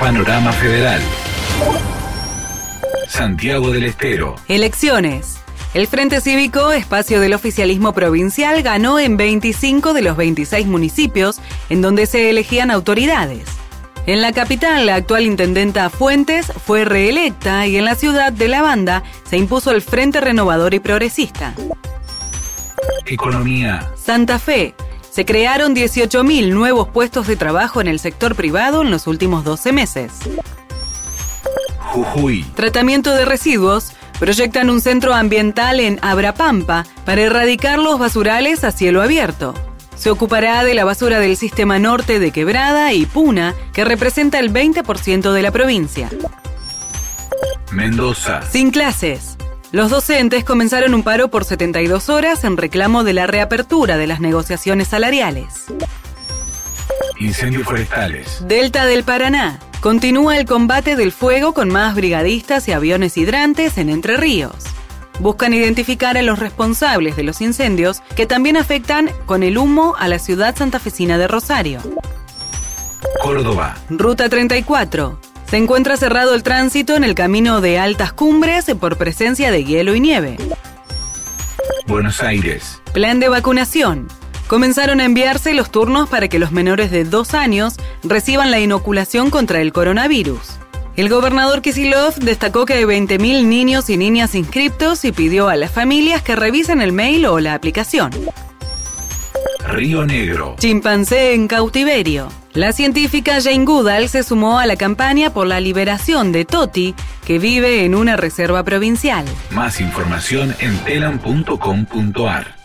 Panorama Federal. Santiago del Estero. Elecciones. El Frente Cívico, espacio del oficialismo provincial, ganó en 25 de los 26 municipios en donde se elegían autoridades. En la capital, la actual intendenta Fuentes fue reelecta y en la ciudad de La Banda se impuso el Frente Renovador y Progresista. Economía. Santa Fe. Se crearon 18.000 nuevos puestos de trabajo en el sector privado en los últimos 12 meses. Jujuy. Tratamiento de residuos. Proyectan un centro ambiental en Abrapampa para erradicar los basurales a cielo abierto. Se ocupará de la basura del sistema norte de Quebrada y Puna, que representa el 20% de la provincia. Mendoza. Sin clases. Los docentes comenzaron un paro por 72 horas en reclamo de la reapertura de las negociaciones salariales. Incendios forestales. Delta del Paraná. Continúa el combate del fuego con más brigadistas y aviones hidrantes en Entre Ríos. Buscan identificar a los responsables de los incendios que también afectan con el humo a la ciudad santafesina de Rosario. Córdoba. Ruta 34. Se encuentra cerrado el tránsito en el camino de altas cumbres por presencia de hielo y nieve. Buenos Aires. Plan de vacunación. Comenzaron a enviarse los turnos para que los menores de dos años reciban la inoculación contra el coronavirus. El gobernador Kisilov destacó que hay 20.000 niños y niñas inscriptos y pidió a las familias que revisen el mail o la aplicación. Río Negro. Chimpancé en cautiverio. La científica Jane Goodall se sumó a la campaña por la liberación de Toti, que vive en una reserva provincial. Más información en telam.com.ar.